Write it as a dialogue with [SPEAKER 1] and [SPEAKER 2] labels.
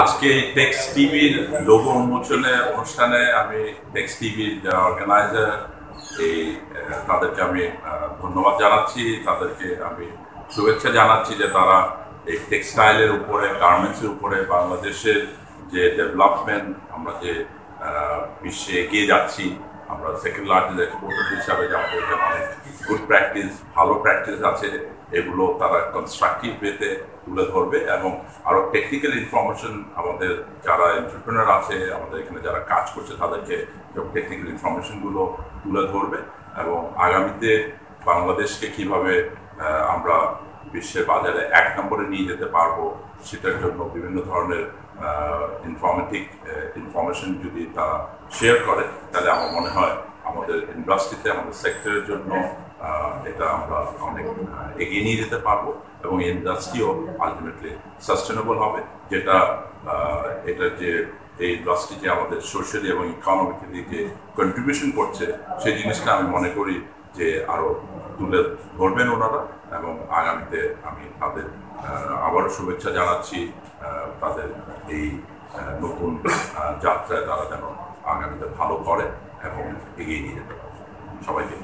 [SPEAKER 1] আজকে টেক্স টিভির লোগো উন্মোচনে অনুষ্ঠানে আমি টেক্স টিভির যারা অর্গানাইজার এই তাদেরকে আমি ধন্যবাদ জানাচ্ছি। তাদেরকে আমি শুভেচ্ছা জানাচ্ছি যে তারা এই টেক্সটাইলের উপরে গার্মেন্টসের উপরে, বাংলাদেশের যে ডেভেলপমেন্ট আমরা যে বিশ্বে এগিয়ে যাচ্ছি, আমরা সেকেন্ড লার্জেস্ট এক্সপোর্টার হিসাবে যে অনেক গুড প্র্যাকটিস ভালো প্র্যাকটিস আছে, এগুলো তারা কনস্ট্রাকটিভ ওয়েতে তুলে ধরবে এবং আরও টেকনিক্যাল ইনফরমেশন আমাদের যারা এন্টারপ্রেনার আছে, আমাদের এখানে যারা কাজ করছে, তাদেরকে টেকনিক্যাল ইনফরমেশনগুলো তুলে ধরবে এবং আগামীতে বাংলাদেশকে কীভাবে আমরা বিশ্বের বাজারে এক নম্বরে নিয়ে যেতে পারব, সেটার জন্য বিভিন্ন ধরনের ইনফরমেটিক ইনফরমেশন যদি তারা শেয়ার করে, তাহলে আমার মনে হয় আমাদের ইন্ডাস্ট্রিতে আমাদের সেক্টরের জন্য এটা আমরা অনেক এগিয়ে নিয়ে যেতে পারব এবং ইন্ডাস্ট্রিও আলটিমেটলি সাস্টেনেবল হবে, যেটা এটা যে এই ইন্ডাস্ট্রি যে আমাদের সোশ্যালি এবং ইকোনমিক্যালি যে কন্ট্রিবিউশন করছে, সেই জিনিসটা আমি মনে করি যে আরও তুলে ধরবেন ওনারা এবং আগামীতে আমি তাদের আবারও শুভেচ্ছা জানাচ্ছি তাদের এই নতুন যাত্রায় তারা যেন আগামীতে ভালো করে এবং এগিয়ে নিয়ে যেতে পারে। সবাইকে